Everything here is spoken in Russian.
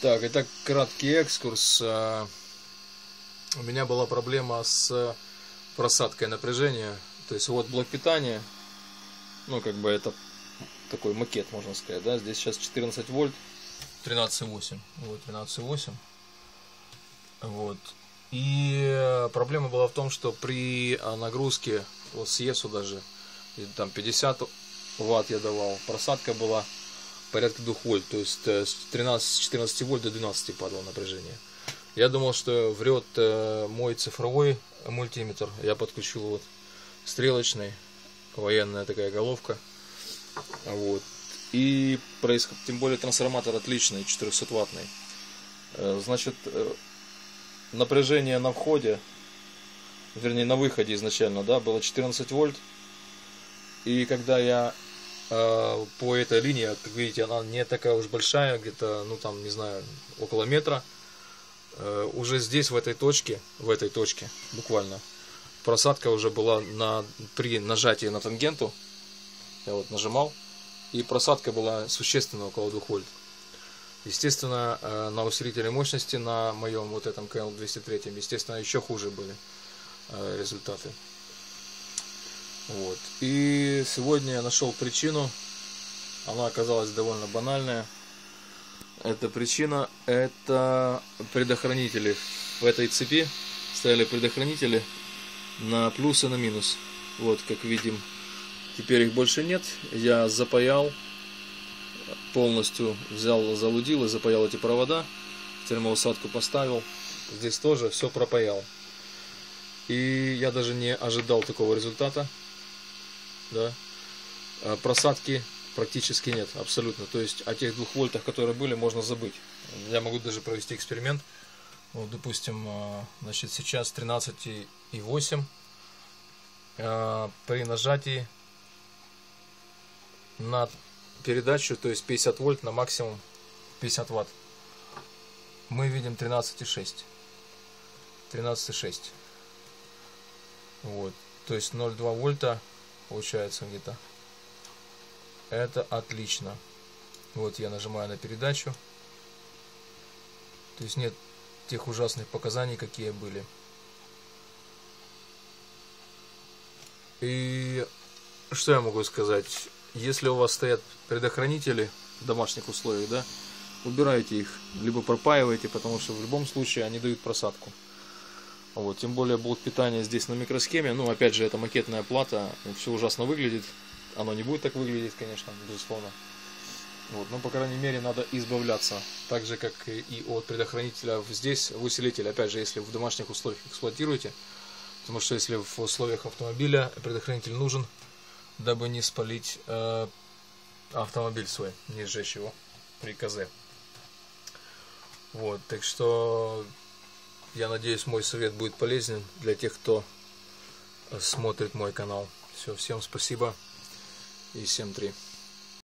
Так, итак, краткий экскурс. А, у меня была проблема с просадкой напряжения. То есть вот блок питания, ну как бы это такой макет, можно сказать, да, здесь сейчас 14 вольт, 13,8, вот 13,8, вот. И проблема была в том, что при нагрузке, вот с ЕСу даже, там 50 ватт я давал, просадка была порядка 2 вольт, то есть э, с 13-14 вольт до 12 падало напряжение. Я думал, что врет э, мой цифровой мультиметр. Я подключил вот стрелочный, военная такая головка. Вот. И происход... тем более трансформатор отличный, 400 ваттный. Э, значит, напряжение на входе, вернее на выходе изначально, да, было 14 вольт. И когда я по этой линии, как видите, она не такая уж большая, где-то, ну там, не знаю, около метра. Э, уже здесь, в этой точке, в этой точке, буквально, просадка уже была на, при нажатии на тангенту. Я вот нажимал, и просадка была существенно около 2 вольт. Естественно, э, на усилителе мощности на моем вот этом KL203, естественно, еще хуже были э, результаты. Вот. И сегодня я нашел причину. Она оказалась довольно банальная. Эта причина это предохранители. В этой цепи стояли предохранители на плюс и на минус. Вот, как видим, теперь их больше нет. Я запаял, полностью взял, залудил и запаял эти провода. Термоусадку поставил. Здесь тоже все пропаял. И я даже не ожидал такого результата да, а просадки практически нет, абсолютно. То есть о тех двух вольтах, которые были, можно забыть. Я могу даже провести эксперимент. Вот, допустим, а, значит, сейчас 13,8 а, при нажатии на передачу, то есть 50 вольт на максимум 50 ватт, мы видим 13,6. 13,6. Вот. То есть 0,2 вольта получается где-то. Это отлично. Вот я нажимаю на передачу. То есть нет тех ужасных показаний, какие были. И что я могу сказать? Если у вас стоят предохранители в домашних условиях, да, убирайте их, либо пропаивайте, потому что в любом случае они дают просадку. Вот, тем более блок питания здесь на микросхеме. Ну, опять же, это макетная плата. Все ужасно выглядит. Оно не будет так выглядеть, конечно, безусловно. Вот, но, по крайней мере, надо избавляться. Так же, как и от предохранителя здесь, в усилителе. Опять же, если в домашних условиях эксплуатируете. Потому что если в условиях автомобиля предохранитель нужен, дабы не спалить э, автомобиль свой, не сжечь его при КЗ. Вот, так что я надеюсь, мой совет будет полезен для тех, кто смотрит мой канал. Все, всем спасибо и всем три.